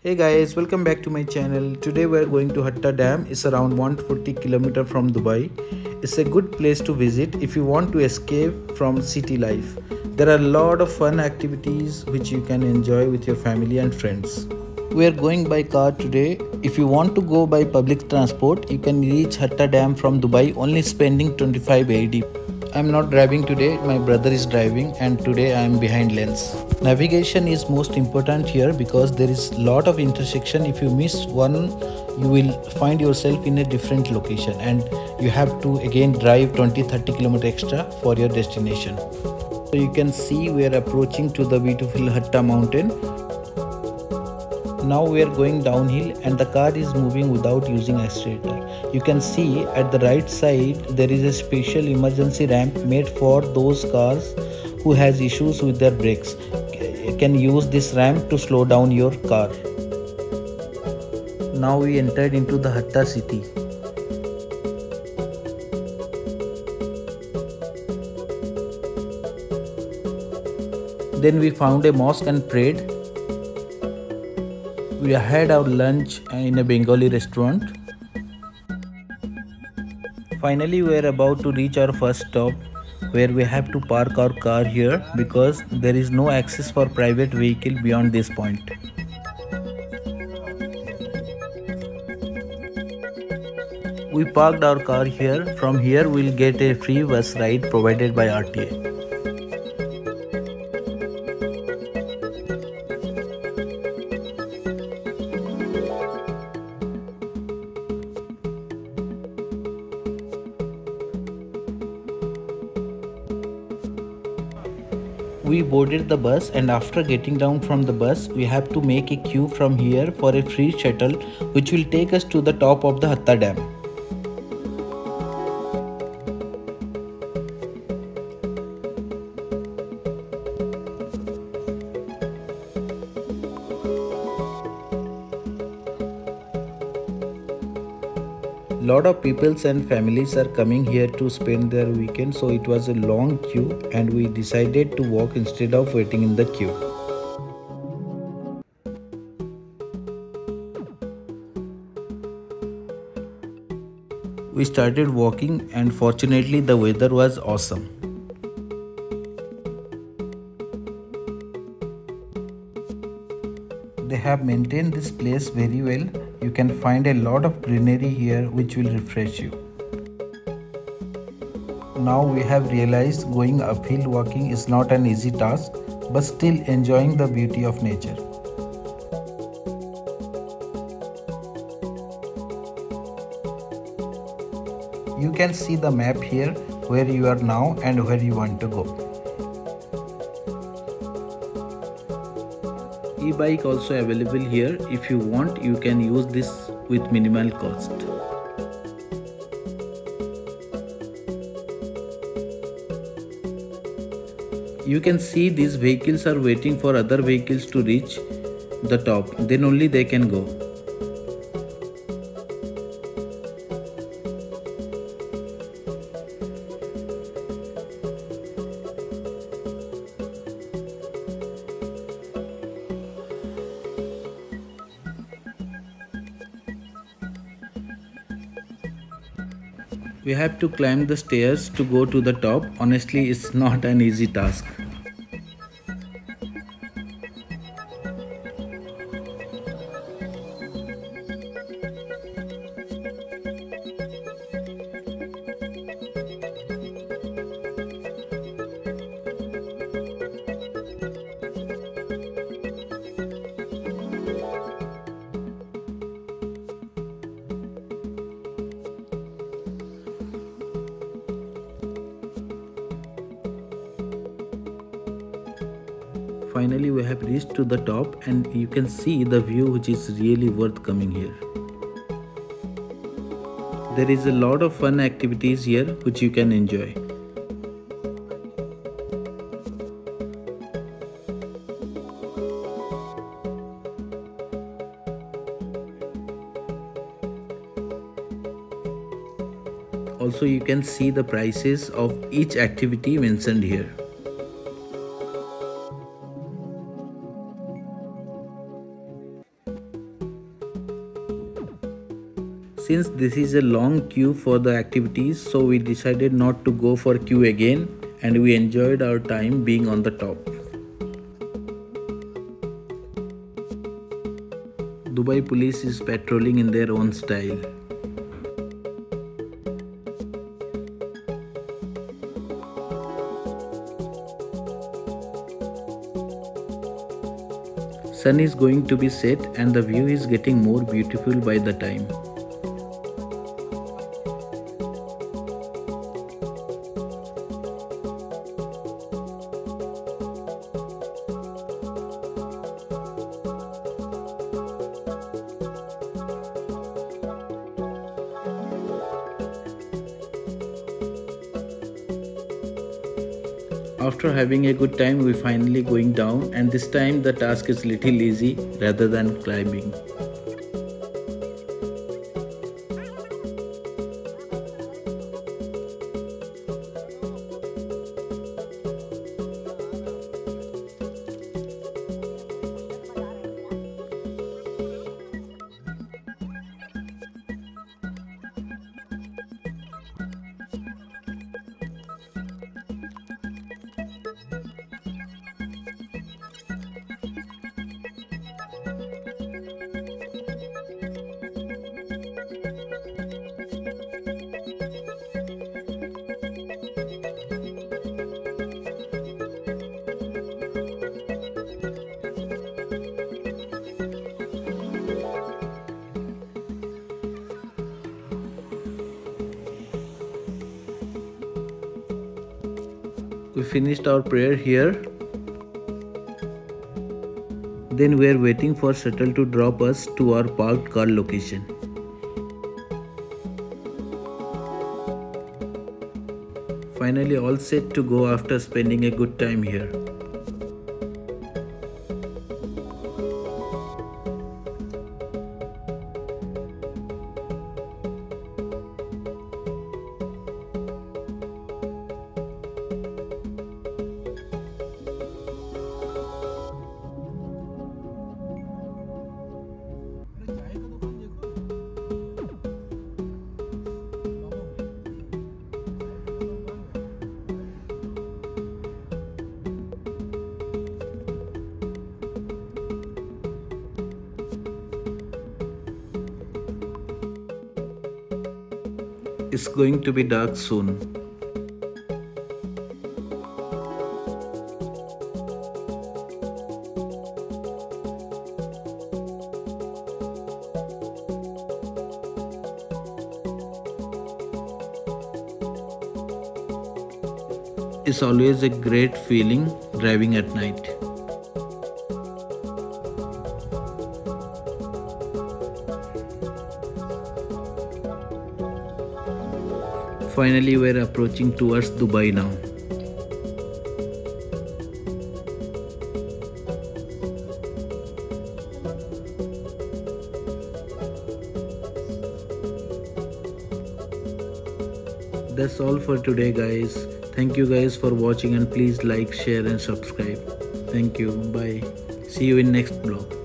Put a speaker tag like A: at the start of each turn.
A: Hey guys, welcome back to my channel. Today we are going to Hatta Dam. It's around 140 km from Dubai. It's a good place to visit if you want to escape from city life. There are a lot of fun activities which you can enjoy with your family and friends. We are going by car today. If you want to go by public transport, you can reach Hatta Dam from Dubai only spending 25 AED. I'm not driving today, my brother is driving and today I am behind lens. Navigation is most important here because there is lot of intersection. If you miss one, you will find yourself in a different location and you have to again drive 20-30 km extra for your destination. So you can see we are approaching to the beautiful Hatta mountain now we are going downhill and the car is moving without using accelerator. You can see at the right side there is a special emergency ramp made for those cars who has issues with their brakes. You can use this ramp to slow down your car. Now we entered into the Hatta city. Then we found a mosque and prayed we had our lunch in a Bengali restaurant. Finally, we are about to reach our first stop where we have to park our car here because there is no access for private vehicle beyond this point. We parked our car here. From here, we'll get a free bus ride provided by RTA. We boarded the bus and after getting down from the bus we have to make a queue from here for a free shuttle which will take us to the top of the Hatta Dam. Lot of peoples and families are coming here to spend their weekend so it was a long queue and we decided to walk instead of waiting in the queue. We started walking and fortunately the weather was awesome. They have maintained this place very well you can find a lot of greenery here which will refresh you. Now we have realized going uphill walking is not an easy task but still enjoying the beauty of nature. You can see the map here where you are now and where you want to go e-bike also available here. If you want you can use this with minimal cost. You can see these vehicles are waiting for other vehicles to reach the top. Then only they can go We have to climb the stairs to go to the top. Honestly, it's not an easy task. Finally we have reached to the top and you can see the view which is really worth coming here. There is a lot of fun activities here which you can enjoy. Also you can see the prices of each activity mentioned here Since this is a long queue for the activities, so we decided not to go for queue again and we enjoyed our time being on the top. Dubai police is patrolling in their own style. Sun is going to be set and the view is getting more beautiful by the time. After having a good time, we finally going down and this time the task is little easy rather than climbing. We finished our prayer here. Then we are waiting for shuttle to drop us to our parked car location. Finally all set to go after spending a good time here It's going to be dark soon. It's always a great feeling driving at night. Finally, we're approaching towards Dubai now. That's all for today guys. Thank you guys for watching and please like, share and subscribe. Thank you. Bye. See you in next vlog.